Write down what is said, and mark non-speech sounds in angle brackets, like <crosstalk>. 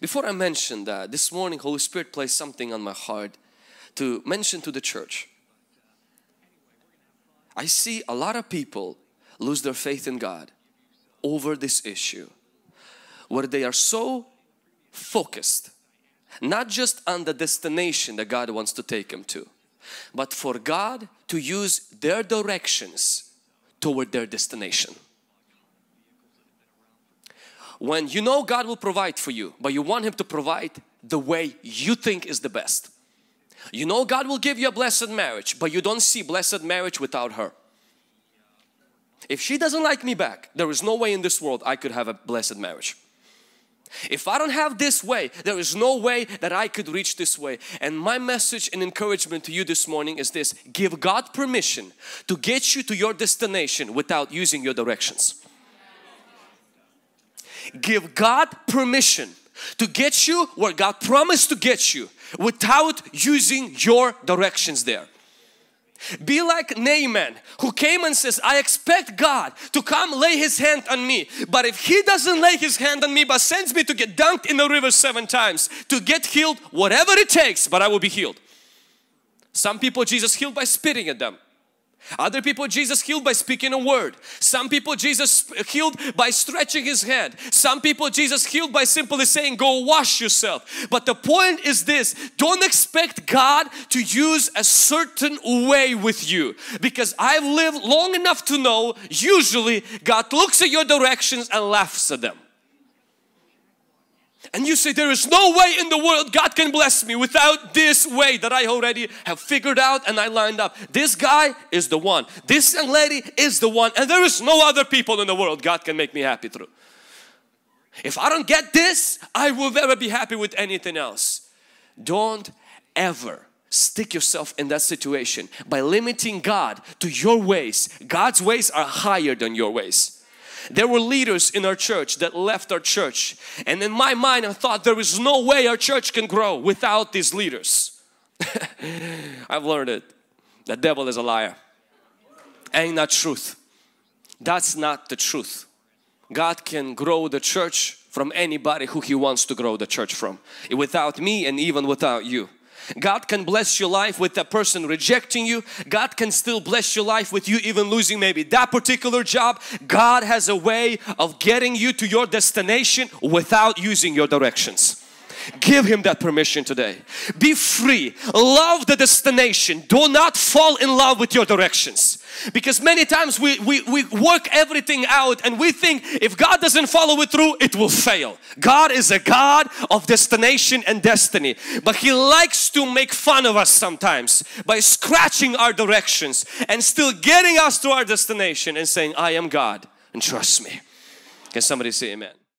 Before I mention that, this morning Holy Spirit placed something on my heart to mention to the church. I see a lot of people lose their faith in God over this issue where they are so focused not just on the destination that God wants to take them to but for God to use their directions toward their destination. When you know God will provide for you but you want Him to provide the way you think is the best. You know God will give you a blessed marriage but you don't see blessed marriage without her. If she doesn't like me back, there is no way in this world I could have a blessed marriage. If I don't have this way, there is no way that I could reach this way. And my message and encouragement to you this morning is this. Give God permission to get you to your destination without using your directions. Give God permission to get you where God promised to get you without using your directions there. Be like Naaman who came and says, I expect God to come lay his hand on me. But if he doesn't lay his hand on me but sends me to get dunked in the river seven times to get healed, whatever it takes, but I will be healed. Some people Jesus healed by spitting at them. Other people Jesus healed by speaking a word. Some people Jesus healed by stretching his hand. Some people Jesus healed by simply saying go wash yourself. But the point is this, don't expect God to use a certain way with you because I've lived long enough to know usually God looks at your directions and laughs at them and you say there is no way in the world God can bless me without this way that I already have figured out and I lined up. This guy is the one. This young lady is the one and there is no other people in the world God can make me happy through. If I don't get this, I will never be happy with anything else. Don't ever stick yourself in that situation by limiting God to your ways. God's ways are higher than your ways. There were leaders in our church that left our church and in my mind I thought there is no way our church can grow without these leaders. <laughs> I've learned it. The devil is a liar. Ain't that truth. That's not the truth. God can grow the church from anybody who He wants to grow the church from. Without me and even without you. God can bless your life with that person rejecting you. God can still bless your life with you even losing maybe that particular job. God has a way of getting you to your destination without using your directions. Give Him that permission today. Be free. Love the destination. Do not fall in love with your directions. Because many times we, we, we work everything out and we think if God doesn't follow it through, it will fail. God is a God of destination and destiny. But He likes to make fun of us sometimes by scratching our directions and still getting us to our destination and saying, I am God and trust me. Can somebody say amen?